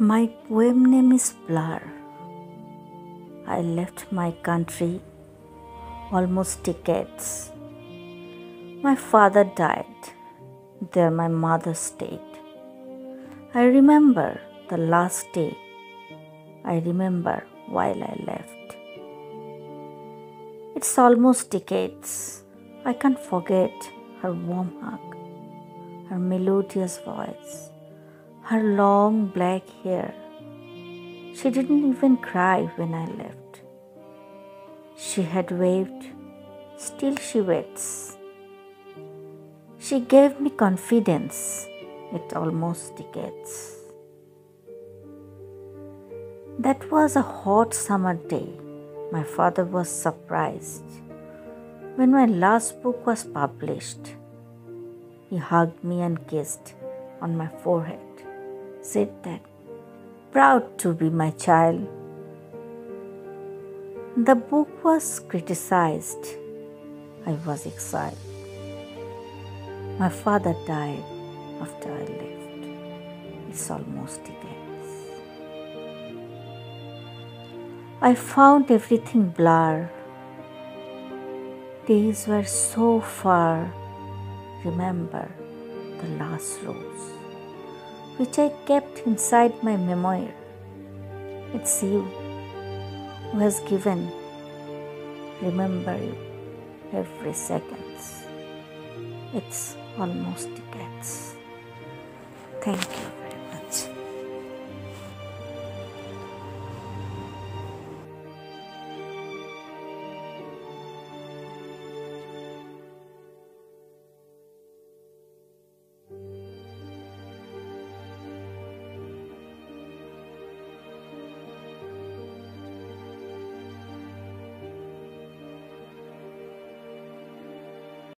My poem name is Blur. I left my country almost decades. My father died, there my mother stayed. I remember the last day. I remember while I left. It's almost decades. I can't forget her warm hug, her melodious voice her long black hair. She didn't even cry when I left. She had waved, still she waits. She gave me confidence, it almost decades. That was a hot summer day. My father was surprised. When my last book was published, he hugged me and kissed on my forehead said that, proud to be my child. The book was criticized. I was exiled. My father died after I left. It's almost decades. I found everything blur. Days were so far. Remember the last rose which I kept inside my memoir. It's you who has given, remember you every second. It's almost decades. Thank you.